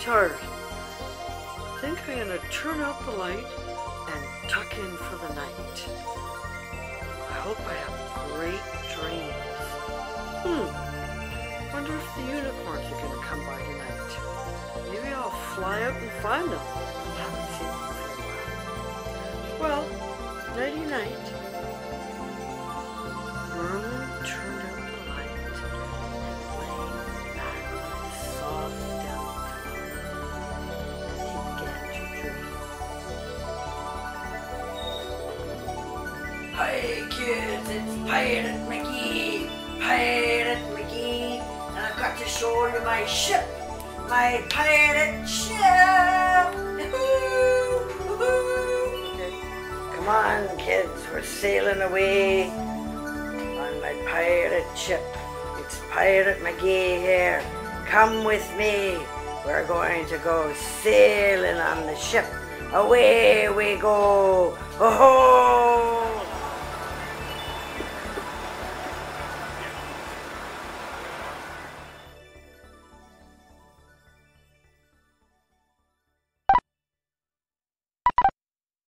tired. I think I'm gonna turn out the light and tuck in for the night. I hope I have great dreams. Hmm. Wonder if the unicorns are gonna come by tonight. Maybe I'll fly out and find them. Well, nighty Hi kids, it's Pirate McGee, Pirate McGee, and I've got to show you my ship, my pirate ship. Come on, kids, we're sailing away on my pirate ship. It's Pirate McGee here. Come with me. We're going to go sailing on the ship. Away we go. Oh